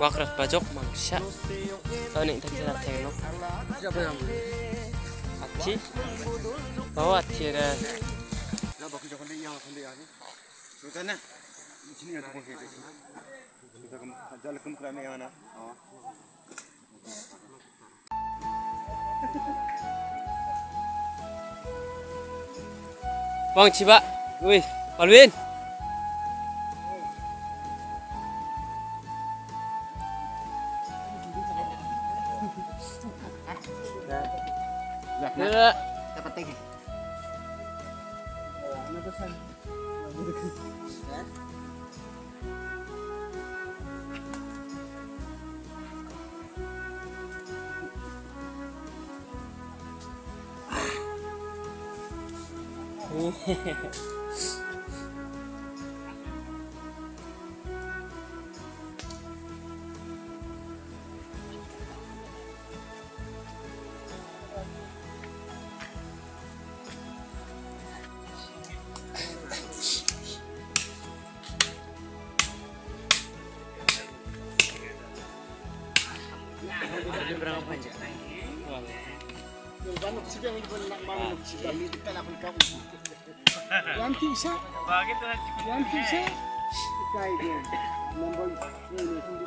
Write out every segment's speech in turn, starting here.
Wakrat bajok mangsa. Tahu nih tadi saya tengok. Siapa yang? Aci. Bawa aci ada. 나 Wih, Palwin. Hehehe Ay, berapa aja? Banok siya, hindi ko lang banok siya. Hindi ka lang kung Yan tisa. Bakit na si Yan tisa. Ikay din. Number one, hindi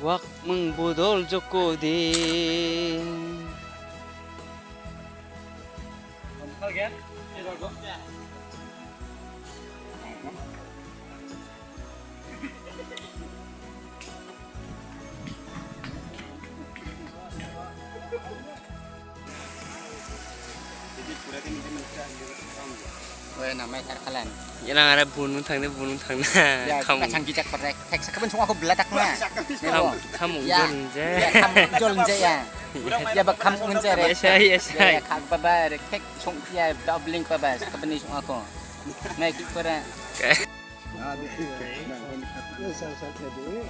Wak bu dolcuk Jadi kurang ini 왜 남의 가라칼란 얘랑 알아 보는 탕네 보는 탕나 감 장기 작발에 택사 가면 총하고 블라닥나 감 운전 이제 감 운전 이제야 ya ba kam un jare ya shay ya shay ya khak ba ba re kek chung ya doubling ba ba ka bani chung ako na ki para ah de ya sa sa de